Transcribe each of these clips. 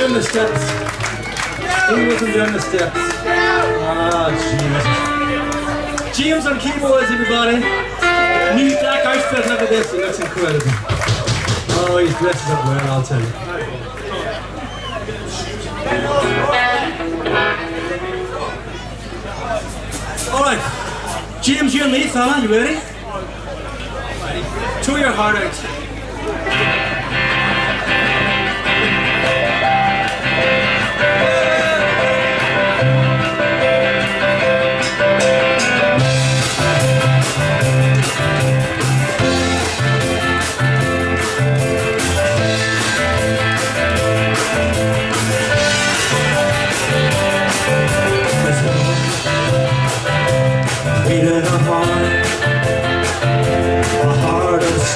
doing the steps. He wasn't doing the steps. Ah, James. James on keyboards, everybody. New black outfit, look at this, it looks incredible. Oh, he's dressed up well, I'll tell you. Alright, James, you and me, fella, you ready? Show your heart out.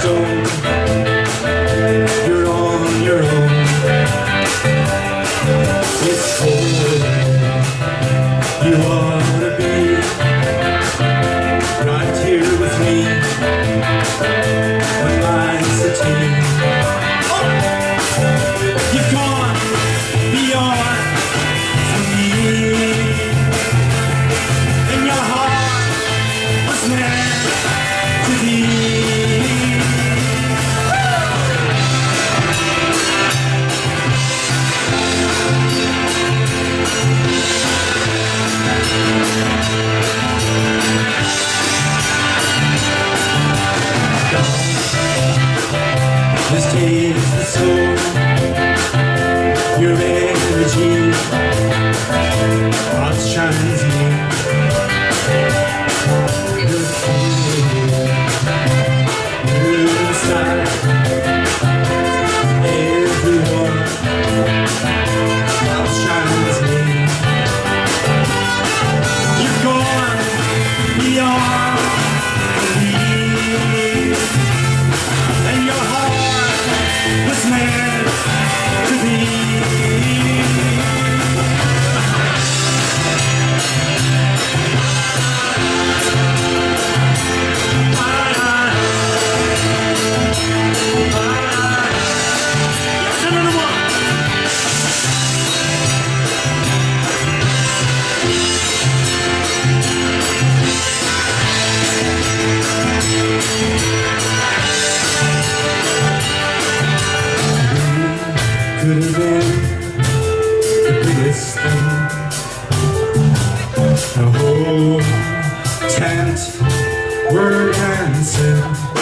You're on your own. It's. You ought Takes the soul, thing. The whole tent were dancing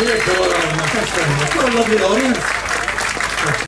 えー、どう、ます。